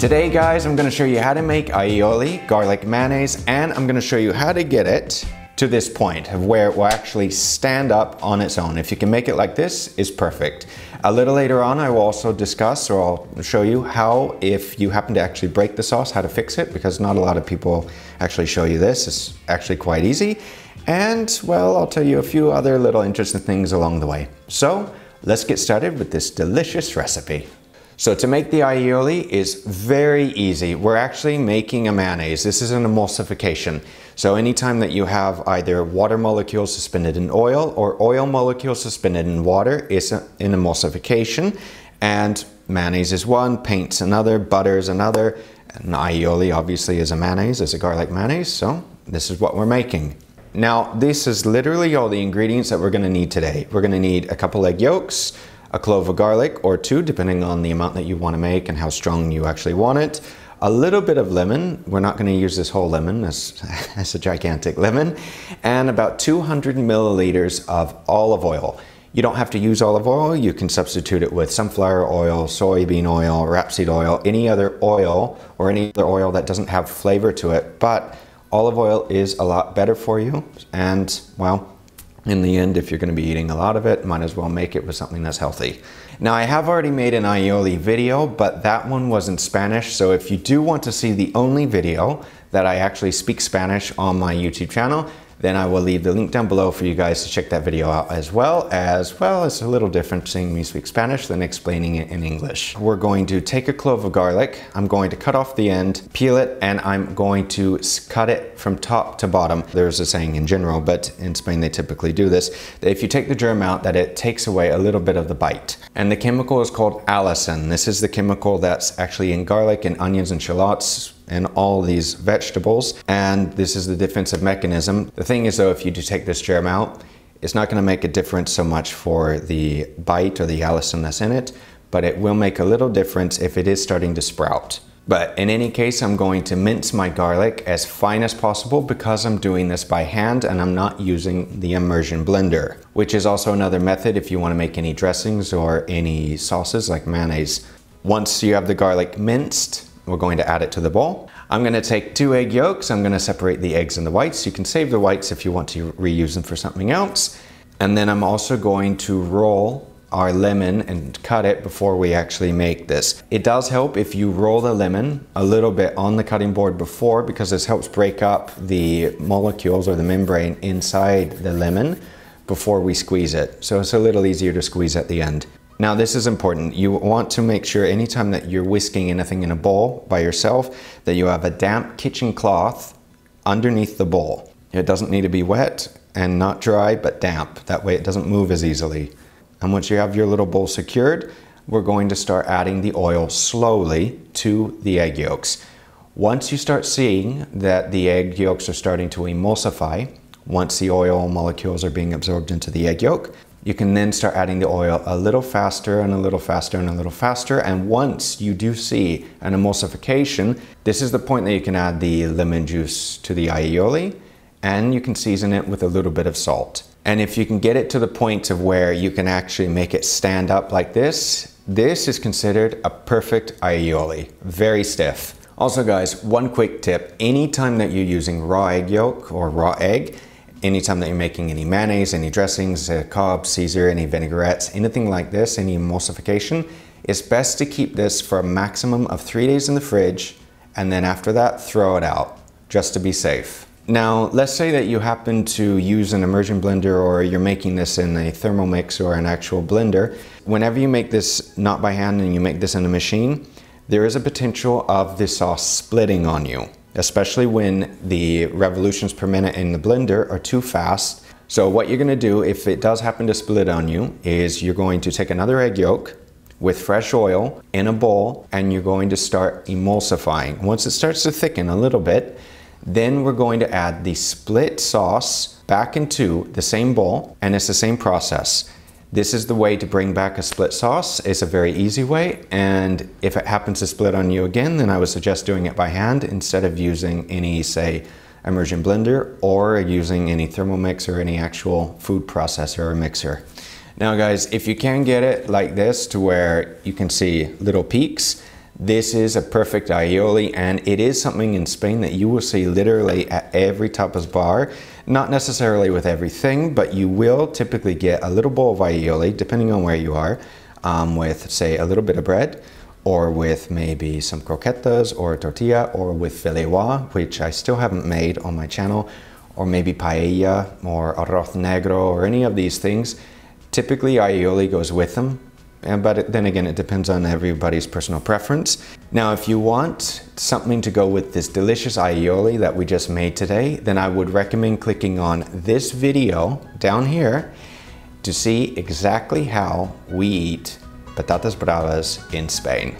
Today guys, I'm gonna show you how to make aioli, garlic mayonnaise, and I'm gonna show you how to get it to this point of where it will actually stand up on its own. If you can make it like this, is perfect. A little later on, I will also discuss or I'll show you how, if you happen to actually break the sauce, how to fix it, because not a lot of people actually show you this. It's actually quite easy. And well, I'll tell you a few other little interesting things along the way. So let's get started with this delicious recipe. So to make the aioli is very easy. We're actually making a mayonnaise. This is an emulsification. So anytime that you have either water molecules suspended in oil or oil molecules suspended in water, it's an emulsification. And mayonnaise is one, paint's another, butter is another. And aioli obviously is a mayonnaise, is a garlic mayonnaise. So this is what we're making. Now, this is literally all the ingredients that we're gonna need today. We're gonna need a couple egg yolks, a clove of garlic or two, depending on the amount that you want to make and how strong you actually want it. A little bit of lemon, we're not going to use this whole lemon, as, as a gigantic lemon, and about 200 milliliters of olive oil. You don't have to use olive oil, you can substitute it with sunflower oil, soybean oil, rapeseed oil, any other oil or any other oil that doesn't have flavor to it, but olive oil is a lot better for you. And well, in the end, if you're going to be eating a lot of it, might as well make it with something that's healthy. Now, I have already made an aioli video, but that one was in Spanish. So if you do want to see the only video that I actually speak Spanish on my YouTube channel, then I will leave the link down below for you guys to check that video out as well as well. It's a little different seeing me speak Spanish than explaining it in English. We're going to take a clove of garlic. I'm going to cut off the end, peel it, and I'm going to cut it from top to bottom. There's a saying in general, but in Spain they typically do this. If you take the germ out, that it takes away a little bit of the bite. And the chemical is called allicin. This is the chemical that's actually in garlic and onions and shallots in all these vegetables. And this is the defensive mechanism. The thing is though, if you do take this germ out, it's not gonna make a difference so much for the bite or the allicin that's in it, but it will make a little difference if it is starting to sprout. But in any case, I'm going to mince my garlic as fine as possible because I'm doing this by hand and I'm not using the immersion blender, which is also another method if you wanna make any dressings or any sauces like mayonnaise. Once you have the garlic minced, we're going to add it to the bowl. I'm going to take two egg yolks. I'm going to separate the eggs and the whites. You can save the whites if you want to reuse them for something else. And then I'm also going to roll our lemon and cut it before we actually make this. It does help if you roll the lemon a little bit on the cutting board before because this helps break up the molecules or the membrane inside the lemon before we squeeze it. So it's a little easier to squeeze at the end. Now this is important. You want to make sure anytime that you're whisking anything in a bowl by yourself that you have a damp kitchen cloth underneath the bowl. It doesn't need to be wet and not dry, but damp. That way it doesn't move as easily. And once you have your little bowl secured, we're going to start adding the oil slowly to the egg yolks. Once you start seeing that the egg yolks are starting to emulsify, once the oil molecules are being absorbed into the egg yolk, you can then start adding the oil a little faster and a little faster and a little faster. And once you do see an emulsification, this is the point that you can add the lemon juice to the aioli and you can season it with a little bit of salt. And if you can get it to the point of where you can actually make it stand up like this, this is considered a perfect aioli, very stiff. Also guys, one quick tip, anytime that you're using raw egg yolk or raw egg, anytime that you're making any mayonnaise, any dressings, uh, Cobb, Caesar, any vinaigrettes, anything like this, any emulsification, it's best to keep this for a maximum of three days in the fridge and then after that, throw it out just to be safe. Now, let's say that you happen to use an immersion blender or you're making this in a Thermomix or an actual blender. Whenever you make this not by hand and you make this in a machine, there is a potential of the sauce splitting on you especially when the revolutions per minute in the blender are too fast. So what you're gonna do if it does happen to split on you is you're going to take another egg yolk with fresh oil in a bowl and you're going to start emulsifying. Once it starts to thicken a little bit, then we're going to add the split sauce back into the same bowl and it's the same process. This is the way to bring back a split sauce. It's a very easy way. And if it happens to split on you again, then I would suggest doing it by hand instead of using any, say, immersion blender or using any Thermomix or any actual food processor or mixer. Now guys, if you can get it like this to where you can see little peaks, This is a perfect aioli and it is something in Spain that you will see literally at every tapas bar. Not necessarily with everything, but you will typically get a little bowl of aioli, depending on where you are, um, with say a little bit of bread, or with maybe some croquetas or tortilla, or with fideuà, which I still haven't made on my channel, or maybe paella or arroz negro or any of these things. Typically aioli goes with them, but then again, it depends on everybody's personal preference. Now, if you want something to go with this delicious aioli that we just made today, then I would recommend clicking on this video down here to see exactly how we eat patatas bravas in Spain.